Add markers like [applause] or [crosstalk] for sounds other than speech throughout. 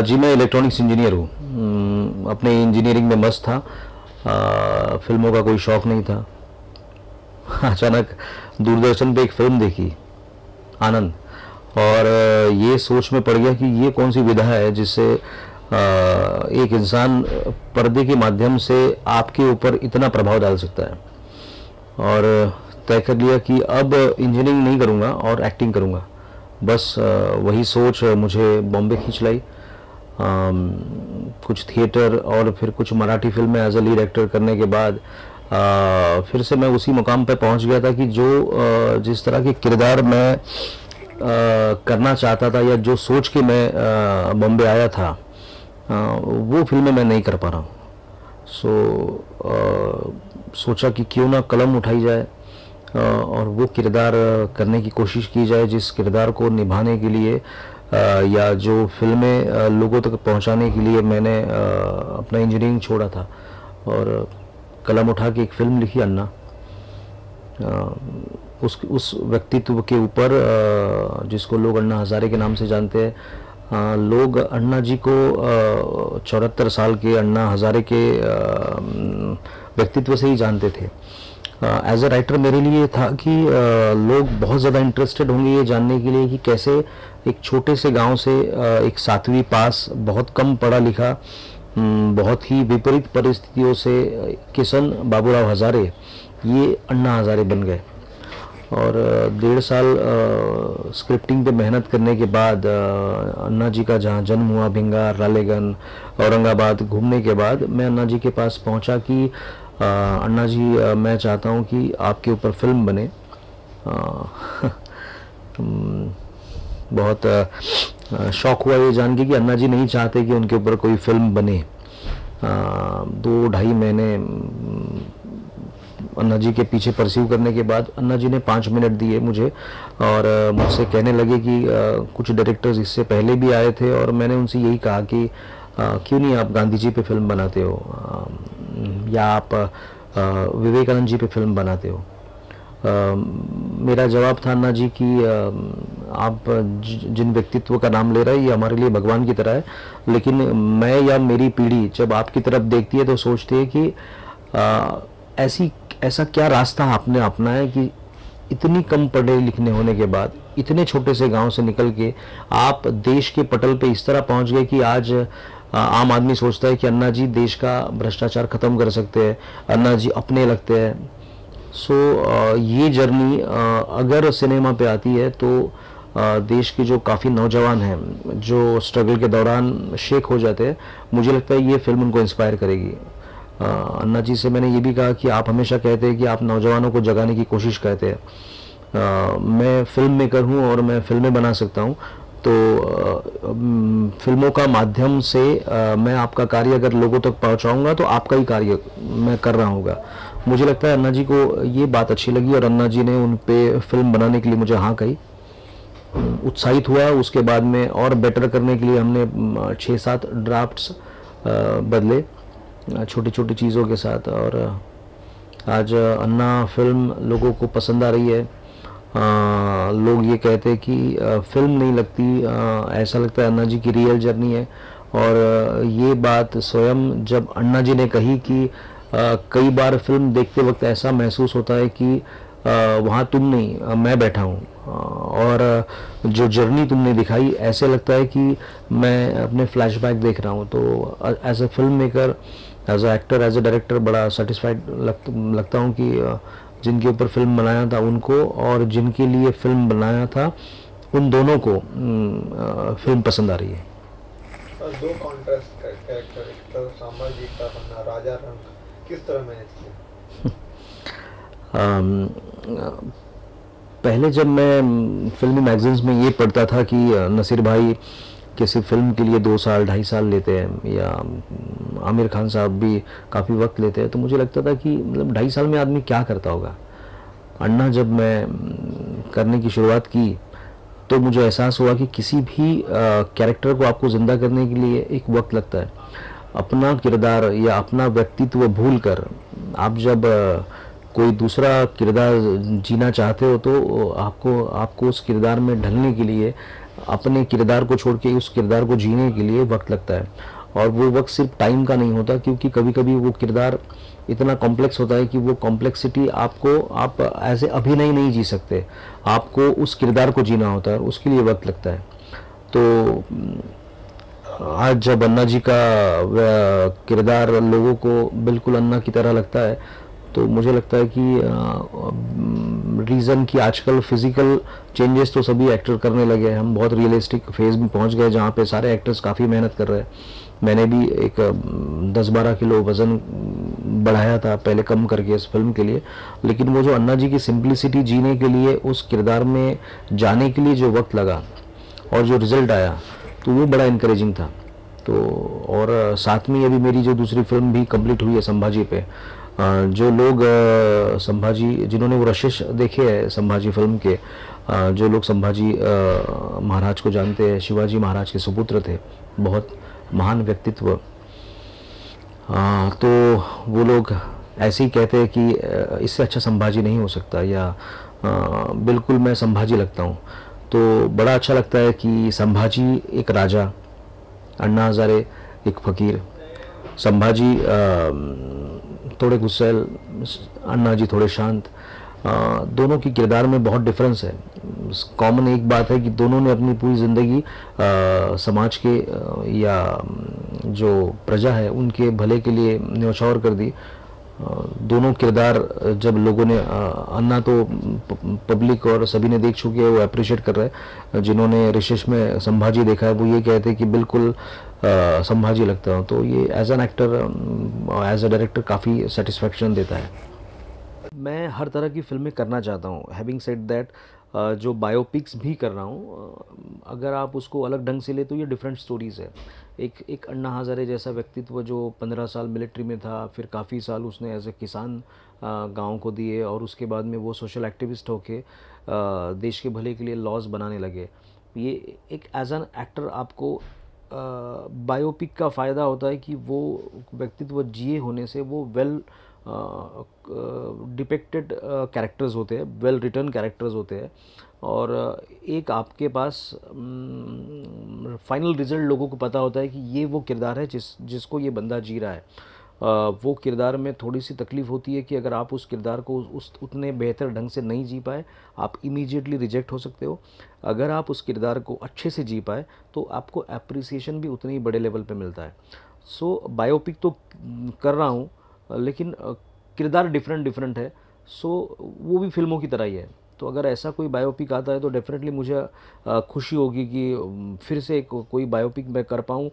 जी मैं electronics engineer हूँ। हम्म, अपने इंजीनियरिंग में मस्त था। अ, फ़िल्मों का कोई शौक नहीं था। अचानक दूरदर्शन पे एक फ़िल्म देखी आनंद। और ये सोच में पड़ गया कि ये कौन सी विधा है जिससे एक इंसान पर्दे के माध्यम से आपके ऊपर इतना प्रभाव डाल सकता है। और तय कर लिया कि अब इंजीनियरिंग नहीं करूँगा और एक्टिंग करूँगा। बस वही सोच मुझे बॉम्बे खींच लाई। कुछ थिएटर और फिर कुछ मराठी फ़िल्में एज अ लीड एक्टर करने के बाद अ, फिर से मैं उसी मुकाम पर पहुँच गया था कि जो अ, जिस तरह के किरदार मैं अ, करना चाहता था या जो सोच के मैं बॉम्बे आया था अ, वो फ़िल्में मैं नहीं कर पा रहा हूँ। सो अ, सोचा कि क्यों ना कलम उठाई जाए और वो किरदार करने की कोशिश की जाए जिस किरदार को निभाने के लिए या जो फ़िल्में लोगों तक पहुँचाने के लिए मैंने अपना इंजीनियरिंग छोड़ा था। और कलम उठा के एक फ़िल्म लिखी, अन्ना। उस उस व्यक्तित्व के ऊपर जिसको लोग अन्ना हजारे के नाम से जानते हैं लोग अन्ना जी को चौहत्तर साल के अन्ना हजारे के व्यक्तित्व से ही जानते थे। एज अ राइटर मेरे लिए था कि अ, लोग बहुत ज़्यादा इंटरेस्टेड होंगे ये जानने के लिए कि कैसे एक छोटे से गाँव से अ, एक सातवीं पास बहुत कम पढ़ा लिखा हम्म, बहुत ही विपरीत परिस्थितियों से किशन बाबूराव हजारे ये अन्ना हजारे बन गए। और डेढ़ साल अ, स्क्रिप्टिंग पे मेहनत करने के बाद अ, अन्ना जी का जहाँ जन्म हुआ भिंगार रालेगन औरंगाबाद घूमने के बाद मैं अन्ना जी के पास पहुँचा कि अन्ना जी अ, मैं चाहता हूँ कि आपके ऊपर फ़िल्म बने। हम्म, बहुत अ, शौक हुआ ये जान के कि अन्ना जी नहीं चाहते कि उनके ऊपर कोई फ़िल्म बने। दो ढाई महीने हम्म, अन्ना जी के पीछे परसीव करने के बाद अन्ना जी ने पाँच मिनट दिए मुझे और मुझसे कहने लगे कि कुछ डायरेक्टर्स इससे पहले भी आए थे और मैंने उनसे यही कहा कि क्यों नहीं आप गांधी जी पे फ़िल्म बनाते हो? या आप विवेकानंद जी पे फ़िल्म बनाते हो? अ, मेरा जवाब था अन्ना जी कि अ, आप जिन व्यक्तित्व का नाम ले रहे हैं ये हमारे लिए भगवान की तरह है। लेकिन मैं या मेरी पीढ़ी जब आपकी तरफ़ देखती है तो सोचती है कि अ, ऐसी ऐसा क्या रास्ता आपने अपनाया है कि इतनी कम पढ़े लिखने होने के बाद इतने छोटे से गाँव से निकल के आप देश के पटल पे इस तरह पहुँच गए कि आज आम आदमी सोचता है कि अन्ना जी देश का भ्रष्टाचार खत्म कर सकते हैं, अन्ना जी अपने लगते हैं। सो ये जर्नी अगर सिनेमा पे आती है तो देश के जो काफ़ी नौजवान हैं, जो स्ट्रगल के दौरान शेक हो जाते हैं, मुझे लगता है ये फ़िल्म उनको इंस्पायर करेगी। अन्ना जी से मैंने ये भी कहा कि आप हमेशा कहते हैं कि आप नौजवानों को जगाने की कोशिश करते हैं। मैं फ़िल्म मेकर हूँ और मैं फ़िल्में बना सकता हूँ तो फ़िल्मों का माध्यम से मैं आपका कार्य अगर लोगों तक पहुंचाऊँगा तो आपका ही कार्य मैं कर रहा हूँ मुझे लगता है अन्ना जी को ये बात अच्छी लगी और अन्ना जी ने उन पे फ़िल्म बनाने के लिए मुझे हाँ कही। उत्साहित हुआ, उसके बाद में और बेटर करने के लिए हमने छः सात ड्राफ्ट्स बदले छोटी छोटी चीज़ों के साथ। और आज अन्ना फ़िल्म लोगों को पसंद आ रही है। लोग ये कहते हैं कि अ, फ़िल्म नहीं लगती अ, ऐसा लगता है अन्ना जी की रियल जर्नी है। और अ, ये बात स्वयं जब अन्ना जी ने कही कि अ, कई बार फ़िल्म देखते वक्त ऐसा महसूस होता है कि वहाँ तुम नहीं अ, मैं बैठा हूँ। और जो जर्नी तुमने दिखाई ऐसे लगता है कि मैं अपने फ्लैशबैक देख रहा हूँ। तो as a film maker as a actor as a director बड़ा सेटिस्फाइड लग, लगता हूँ कि अ, जिनके ऊपर फ़िल्म बनाया था उनको और जिनके लिए फ़िल्म बनाया था उन दोनों को फ़िल्म पसंद आ रही है। दो कॉन्ट्रास्ट कैरेक्टर एक तरफ़ सांबा जी का बनना राजा रंग किस तरह मैनेज किया? [laughs] पहले जब मैं फिल्मी मैगजीन्स में ये पढ़ता था कि नसीर भाई किसी फ़िल्म के लिए दो साल, ढाई साल लेते हैं, या आमिर खान साहब भी काफ़ी वक्त लेते हैं तो मुझे लगता था कि मतलब ढाई साल में आदमी क्या करता होगा? अन्ना, जब मैं करने की शुरुआत की तो मुझे एहसास हुआ कि किसी भी कैरेक्टर को आपको ज़िंदा करने के लिए एक वक्त लगता है। अपना किरदार या अपना व्यक्तित्व भूल कर आप जब कोई दूसरा किरदार जीना चाहते हो तो आपको आपको उस किरदार में ढलने के लिए अपने किरदार को छोड़ के, उस किरदार को जीने के लिए वक्त लगता है। और वो वक्त सिर्फ़ टाइम का नहीं होता, क्योंकि कभी कभी वो किरदार इतना कॉम्प्लेक्स होता है कि वो कॉम्प्लेक्सिटी आपको, आप ऐसे अभिनय नहीं जी सकते। आपको उस किरदार को जीना होता है और उसके लिए वक्त लगता है। तो आज जब अन्ना जी का किरदार लोगों को बिल्कुल अन्ना की तरह लगता है तो मुझे लगता है कि रीज़न कि आजकल फ़िज़िकल चेंजेस तो सभी एक्टर करने लगे हैं। हम बहुत रियलिस्टिक फ़ेज़ में पहुँच गए जहाँ पे सारे एक्टर्स काफ़ी मेहनत कर रहे हैं। मैंने भी एक 10-12 किलो वज़न बढ़ाया था पहले कम करके इस फ़िल्म के लिए। लेकिन वो जो अन्ना जी की सिंप्लिसिटी जीने के लिए, उस किरदार में जाने के लिए जो वक्त लगा और जो रिज़ल्ट आया तो वो बड़ा इंकरेजिंग था। तो और साथ में अभी मेरी जो दूसरी फ़िल्म भी कंप्लीट हुई है संभाजी पे जो लोग संभाजी, जिन्होंने वो रशिश देखे हैं संभाजी फ़िल्म के जो लोग संभाजी महाराज को जानते हैं, शिवाजी महाराज के सुपुत्र थे, बहुत महान व्यक्तित्व। तो वो लोग ऐसे ही कहते हैं कि इससे अच्छा संभाजी नहीं हो सकता या बिल्कुल मैं संभाजी लगता हूँ। तो बड़ा अच्छा लगता है कि संभाजी एक राजा, अन्ना हज़ारे एक फ़कीर। संभाजी थोड़े गुस्सेल, अन्ना जी थोड़े शांत दोनों की किरदार में बहुत डिफरेंस है। कॉमन एक बात है कि दोनों ने अपनी पूरी ज़िंदगी समाज के या, जो प्रजा है, उनके भले के लिए न्यौछावर कर दी। दोनों किरदार, जब लोगों ने अन्ना तो पब्लिक और सभी ने देख चुके हैं, वो अप्रिशिएट कर रहे हैं। जिन्होंने ऋषिश में संभाजी देखा है, वो ये कहते हैं कि बिल्कुल संभाजी लगता है। तो ये as an actor as a director काफ़ी सेटिस्फेक्शन देता है। मैं हर तरह की फ़िल्में करना चाहता हूँ। हैविंग सेट दैट जो बायोपिक्स भी कर रहा हूँ अगर आप उसको अलग ढंग से ले तो ये डिफरेंट स्टोरीज़ है। एक एक अन्ना हज़ारे जैसा व्यक्तित्व जो पंद्रह साल मिलिट्री में था, फिर काफ़ी साल उसने एज ए किसान गाँव को दिए और उसके बाद में वो सोशल एक्टिविस्ट होके देश के भले के लिए लॉज बनाने लगे। ये एक एज एन एक्टर आपको बायोपिक का फ़ायदा होता है कि वो व्यक्तित्व जिए होने से वो वेल डिपेक्टेड कैरेक्टर्स होते हैं वेल रिटर्न कैरेक्टर्स होते हैं और एक आपके पास फाइनल रिज़ल्ट लोगों को पता होता है कि ये वो किरदार है जिस जिसको ये बंदा जी रहा है। वो किरदार में थोड़ी सी तकलीफ़ होती है कि अगर आप उस किरदार को उस उतने बेहतर ढंग से नहीं जी पाए आप इमीडिएटली रिजेक्ट हो सकते हो। अगर आप उस किरदार को अच्छे से जी पाए तो आपको अप्रिसिएशन भी उतने ही बड़े लेवल पे मिलता है। सो so, बायोपिक तो कर रहा हूँ लेकिन किरदार डिफरेंट डिफरेंट है। सो वो भी फ़िल्मों की तरह ही है। तो अगर ऐसा कोई बायोपिक आता है तो डेफिनेटली मुझे खुशी होगी कि फिर से कोई बायोपिक मैं कर पाऊँ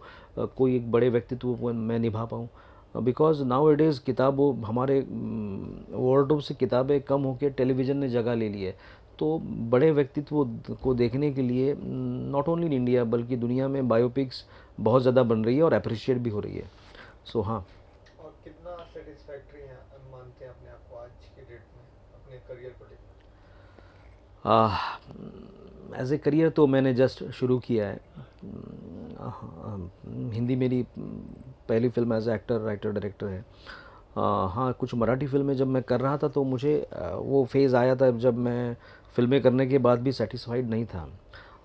कोई एक बड़े व्यक्तित्व को मैं निभा पाऊँ। बिकॉज़ नाउ इट इज़ किताबों हमारे वर्ल्ड से किताबें कम होकर टेलीविज़न ने जगह ले ली है। तो बड़े व्यक्तित्व को देखने के लिए नॉट ओनली इन इंडिया बल्कि दुनिया में बायोपिक्स बहुत ज़्यादा बन रही है और अप्रिशिएट भी हो रही है। सो so, हाँ और कितना सेटिस्फैक्ट्री है मानते हैं अपने आप को आज के डेट में, अपने करियर को एज ए करियर तो मैंने जस्ट शुरू किया है। हिंदी मेरी पहली film as actor writer director है। हाँ कुछ मराठी फ़िल्में जब मैं कर रहा था तो मुझे वो फ़ेज़ आया था जब मैं फ़िल्में करने के बाद भी सेटिस्फाइड नहीं था।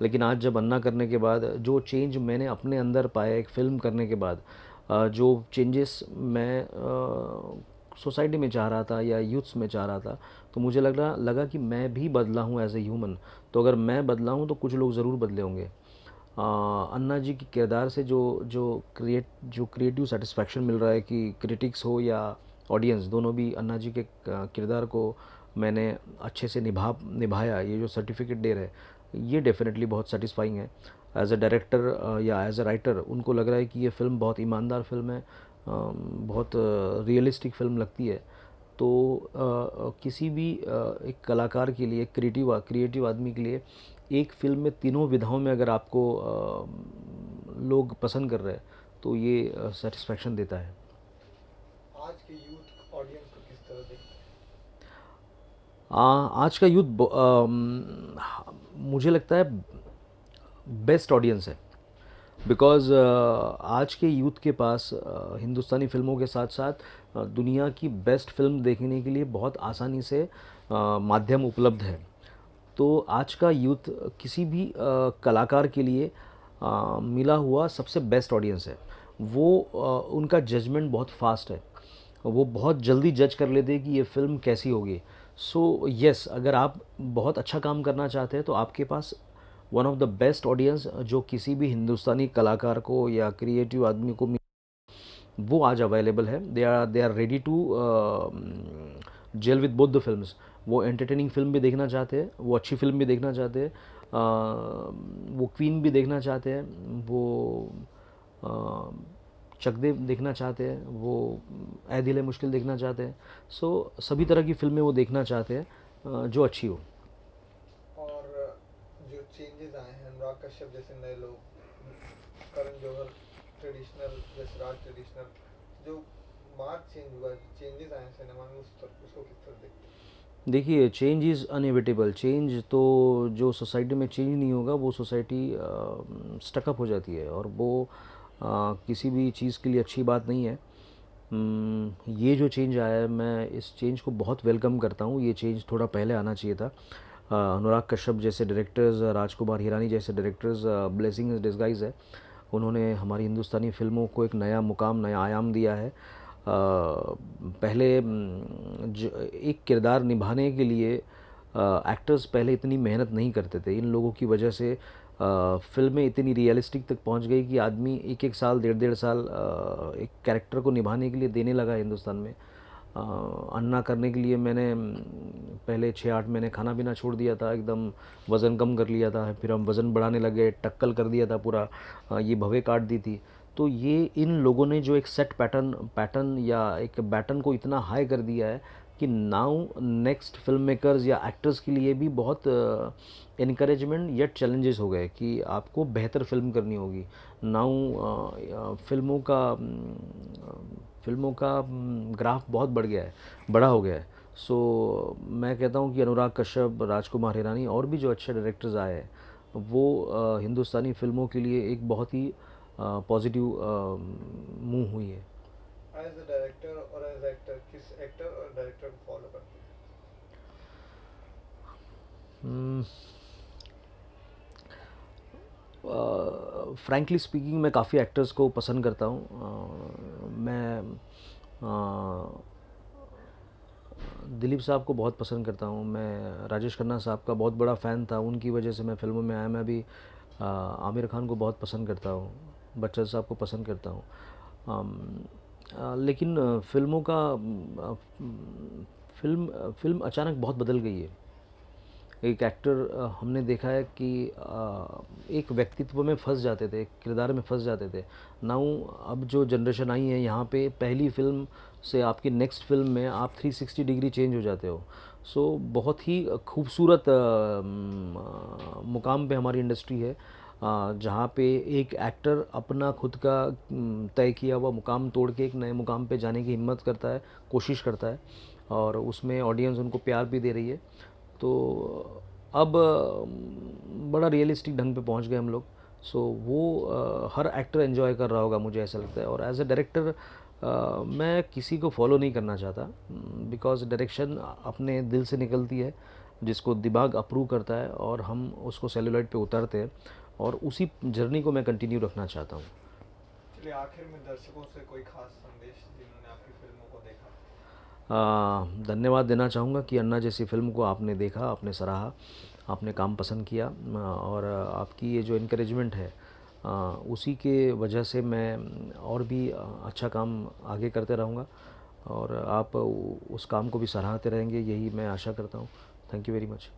लेकिन आज जब अन्ना करने के बाद, जो चेंज मैंने अपने अंदर पाया एक फ़िल्म करने के बाद जो चेंजेस मैं सोसाइटी में चाह रहा था या यूथ्स में चाह रहा था तो मुझे लग रहा, लगा कि मैं भी बदला हूँ एज ए ह्यूमन तो अगर मैं बदला हूँ तो कुछ लोग ज़रूर बदले होंगे। अन्ना जी के किरदार से जो जो क्रिएट जो क्रिएटिव सेटिस्फेक्शन मिल रहा है कि क्रिटिक्स हो या ऑडियंस दोनों भी अन्ना जी के किरदार को मैंने अच्छे से निभा, निभाया। ये जो सर्टिफिकेट दे रहे ये डेफिनेटली बहुत सेटिस्फाइंग है। एज अ डायरेक्टर या एज अ राइटर उनको लग रहा है कि ये फ़िल्म बहुत ईमानदार फ़िल्म है। बहुत रियलिस्टिक फ़िल्म लगती है। तो किसी भी एक कलाकार के लिए क्रिएटिव क्रिएटिव आदमी के लिए एक फ़िल्म में तीनों विधाओं में अगर आपको लोग पसंद कर रहे हैं तो ये सेटिस्फेक्शन देता है। आज के यूथ ऑडियंस को किस तरह देखते हैं? आज का यूथ मुझे लगता है बेस्ट ऑडियंस है। बिकॉज़ आज के यूथ के पास हिंदुस्तानी फ़िल्मों के साथ साथ दुनिया की बेस्ट फ़िल्म देखने के लिए बहुत आसानी से माध्यम उपलब्ध है। तो आज का यूथ किसी भी कलाकार के लिए मिला हुआ सबसे बेस्ट ऑडियंस है। वो उनका जजमेंट बहुत फास्ट है। वो बहुत जल्दी जज कर लेते हैं कि ये फ़िल्म कैसी होगी। सो so, यस yes, अगर आप बहुत अच्छा काम करना चाहते हैं तो आपके पास one of the best audience जो किसी भी हिंदुस्तानी कलाकार को या क्रिएटिव आदमी को वो आज अवेलेबल है। They are they are ready to gel with both the films वो एंटरटेनिंग फ़िल्म भी देखना चाहते हैं वो अच्छी फ़िल्म भी देखना चाहते हैं वो क्वीन भी देखना चाहते हैं वो चकदे देखना चाहते हैं वो ऐ दिल मुश्किल देखना चाहते हैं। सो so, सभी तरह की फ़िल्में वो देखना चाहते हैं जो अच्छी हो और जो चेंजेस आए हैं अनुराग कश्यप जैसे नए लोग करण जौहर ट्रेडिशनल जैसे राज ट्रेडिशनल जो मार्क चेंज हुआ चेंजेस आए सिनेमा में उस तर, उसको किस तरह देखते हैं? देखिए चेंज इज़ अनएविटेबल चेंज तो जो सोसाइटी में चेंज नहीं होगा वो सोसाइटी स्टकअप हो जाती है और वो अ, किसी भी चीज़ के लिए अच्छी बात नहीं है। हम्म, ये जो चेंज आया है मैं इस चेंज को बहुत वेलकम करता हूँ। ये चेंज थोड़ा पहले आना चाहिए था। अनुराग कश्यप जैसे डायरेक्टर्स राजकुमार हिरानी जैसे डायरेक्टर्स ब्लेसिंग डिस्गाइज है। उन्होंने हमारी हिंदुस्तानी फ़िल्मों को एक नया मुकाम नया आयाम दिया है। पहले ज, एक किरदार निभाने के लिए एक्टर्स पहले इतनी मेहनत नहीं करते थे। इन लोगों की वजह से फ़िल्में इतनी रियलिस्टिक तक पहुँच गई कि आदमी एक एक साल डेढ़ डेढ़ साल एक कैरेक्टर को निभाने के लिए देने लगा हिंदुस्तान में। अन्ना करने के लिए मैंने पहले छः आठ महीने खाना पीना छोड़ दिया था, एकदम वज़न कम कर लिया था, फिर हम वज़न बढ़ाने लगे, टक्कल कर दिया था पूरा ये भवे काट दी थी। तो ये इन लोगों ने जो एक सेट पैटर्न पैटर्न या एक बैटर्न को इतना हाई कर दिया है कि नाउ नेक्स्ट फ़िल्म मेकर्स या एक्टर्स के लिए भी बहुत इनक्रेजमेंट या चैलेंजेस हो गए कि आपको बेहतर फ़िल्म करनी होगी। नाउ फ़िल्मों का फ़िल्मों का ग्राफ बहुत बढ़ गया है बड़ा हो गया है। सो so, मैं कहता हूँ कि अनुराग कश्यप राजकुमार हिरानी और भी जो अच्छे डायरेक्टर्स आए हैं वो हिंदुस्तानी फ़िल्मों के लिए एक बहुत ही पॉजिटिव मूव हुई है। फ्रैंकली स्पीकिंग मैं काफ़ी एक्टर्स को पसंद करता हूँ। मैं दिलीप साहब को बहुत पसंद करता हूँ। मैं राजेश खन्ना साहब का बहुत बड़ा फ़ैन था। उनकी वजह से मैं फ़िल्मों में आया। मैं भी आमिर खान को बहुत पसंद करता हूँ। बच्चन साहब को पसंद करता हूँ। लेकिन फ़िल्मों का फ़िल्म फ़िल्म अचानक बहुत बदल गई है। एक एक्टर हमने देखा है कि एक व्यक्तित्व में फंस जाते थे एक किरदार में फंस जाते थे। नाउ अब जो जनरेशन आई है यहाँ पे पहली फ़िल्म से आपकी नेक्स्ट फ़िल्म में आप 360 डिग्री चेंज हो जाते हो। सो so, बहुत ही खूबसूरत मुकाम पे हमारी इंडस्ट्री है। जहाँ पे एक एक्टर अपना खुद का तय किया हुआ मुकाम तोड़ के एक नए मुकाम पे जाने की हिम्मत करता है कोशिश करता है। और उसमें ऑडियंस उनको प्यार भी दे रही है। तो अब बड़ा रियलिस्टिक ढंग पे पहुँच गए हम लोग। सो so, वो अ, हर एक्टर एंजॉय कर रहा होगा मुझे ऐसा लगता है। और एज ए डायरेक्टर मैं किसी को फॉलो नहीं करना चाहता बिकॉज़ डायरेक्शन अपने दिल से निकलती है जिसको दिमाग अप्रूव करता है और हम उसको सेलुलाइट पे उतारते हैं। और उसी जर्नी को मैं कंटिन्यू रखना चाहता हूँ। आखिर में दर्शकों से कोई खास संदेश जिन्होंने आपकी आ, धन्यवाद देना चाहूँगा कि अन्ना जैसी फ़िल्म को आपने देखा, आपने सराहा, आपने काम पसंद किया और आपकी ये जो इनक्रेजमेंट है उसी के वजह से मैं और भी अच्छा काम आगे करते रहूँगा, और आप उस काम को भी सराहते रहेंगे, यही मैं आशा करता हूँ। Thank you very much